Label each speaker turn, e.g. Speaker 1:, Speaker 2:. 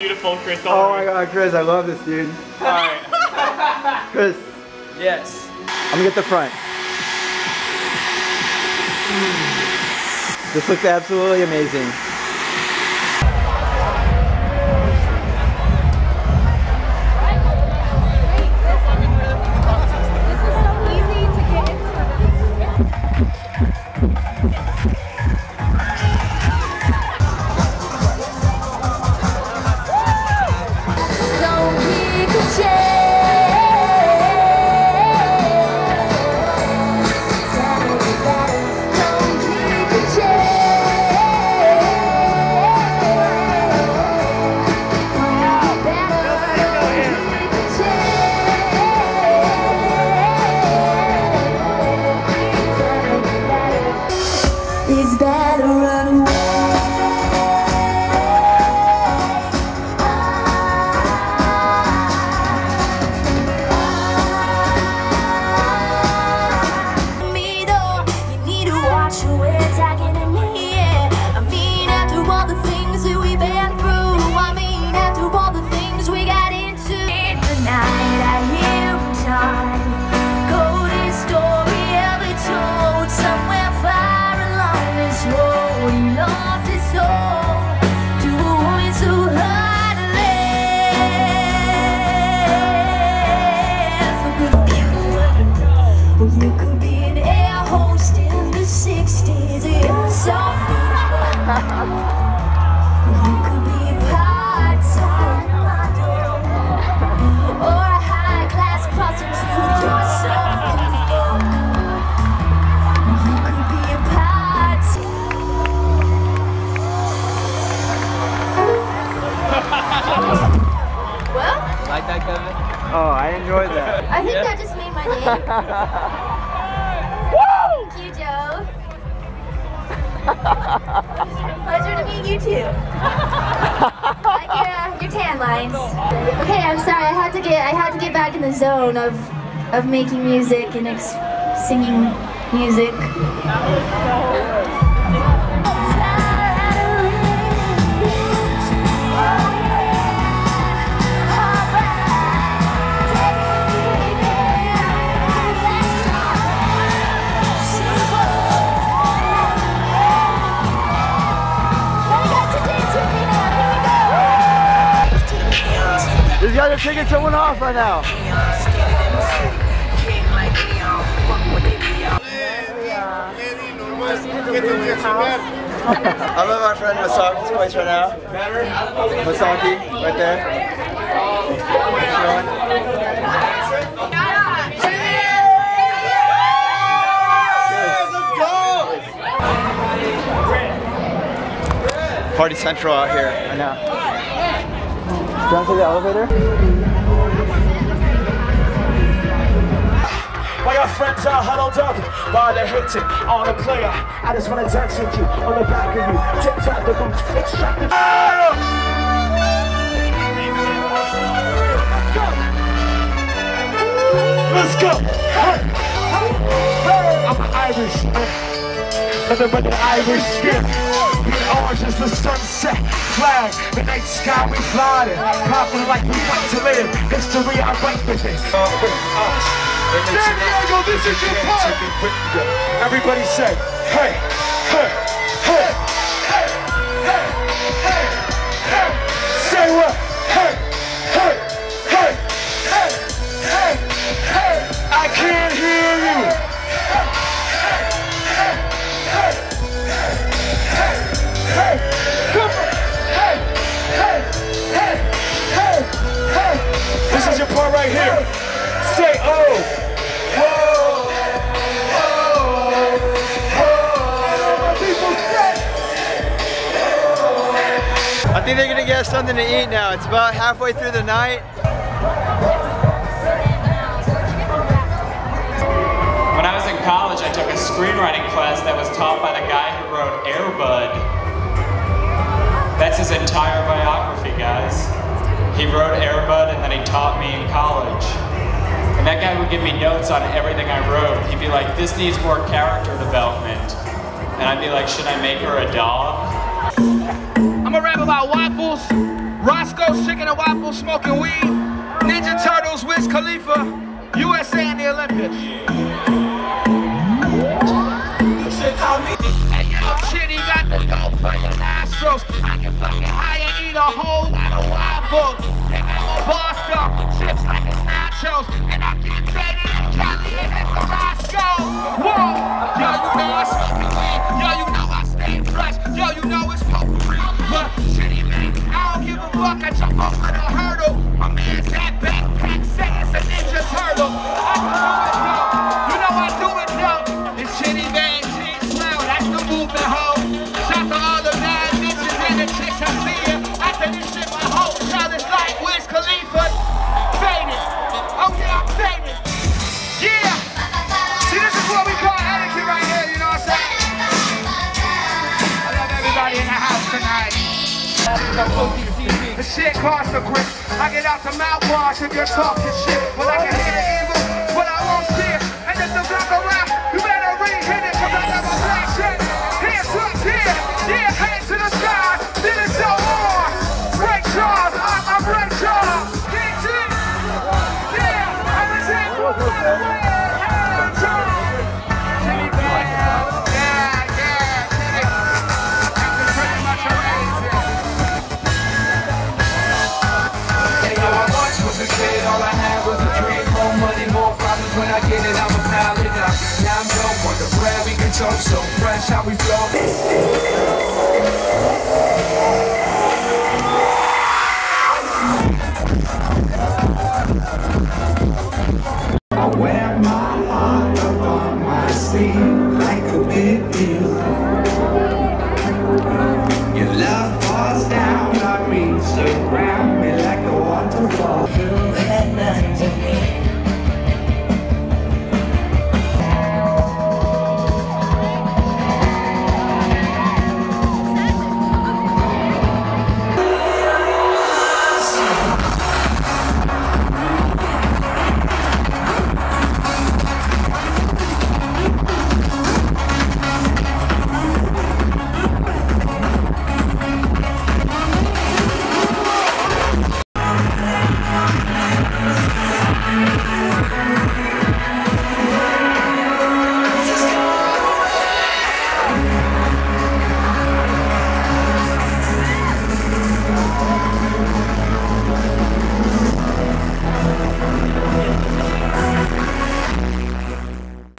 Speaker 1: Beautiful, Chris.
Speaker 2: Oh my god, Chris, I love this dude.
Speaker 1: Alright.
Speaker 2: Chris,
Speaker 1: Yes.
Speaker 2: I'm gonna get the front. This looks absolutely amazing.
Speaker 1: Kevin?
Speaker 2: Oh, I enjoyed that.
Speaker 3: I think that just made my day. Thank you, Joe. Pleasure to meet you too. Like your, uh, your tan lines. Okay, I'm sorry. I had to get I had to get back in the zone of of making music and ex- singing music.
Speaker 2: Guys are taking someone off right now. I'm at my friend Masaki's place right now. Masaki, right there. Party Central out here right now. Down to the elevator?
Speaker 4: While your friends are huddled up while they're hating on a player, I just wanna dance with you on the back of you. Tip tap the boom, extract the. Let's go! Hey! Hey! I'm Irish. Nothing but the Irish skin. Being orange as the sunset flag. The night sky we flying. Popping like we want to live. History I write with it. San Diego, this is your part. Everybody say, hey, hey, hey,
Speaker 2: think they're gonna get something to eat now. It's about halfway through the night.
Speaker 1: When I was in college, I took a screenwriting class that was taught by the guy who wrote Air Bud. That's his entire biography, guys. He wrote Air Bud and then he taught me in college. And that guy would give me notes on everything I wrote. He'd be like, this needs more character development. And I'd be like, should I make her a dog?
Speaker 5: I'm rap about waffles, Roscoe's Chicken and waffles, smoking weed. Ninja Turtles, Wiz Khalifa, USA and the Olympics. Hey, yo, shit, he got the dope for your nostrils. I can fucking high and eat a whole lot of waffles. And I'm a boss up, chips like it's nachos. And I get traded in Cali and Roscoe. Whoa, yo, you know over the hurdle. My man's that backpack says a ninja turtle. You know I do it, yo. It's shitty man, Team Slow. That's the movement, ho. Shout to all the mad bitches and the chicks I see this shit, my whole child is like Wiz Khalifa. Faded. Yeah, I'm faded. Yeah. See, this is what we call etiquette right here, you know what I'm saying? I love everybody in the house tonight. Shit grip. I get out the mouthwash if you're talking shit. Well, I can hear the evil, but I won't see it. And if the block around,
Speaker 6: talk so fresh how we flow. I wear my heart up on my sleeve like a big deal.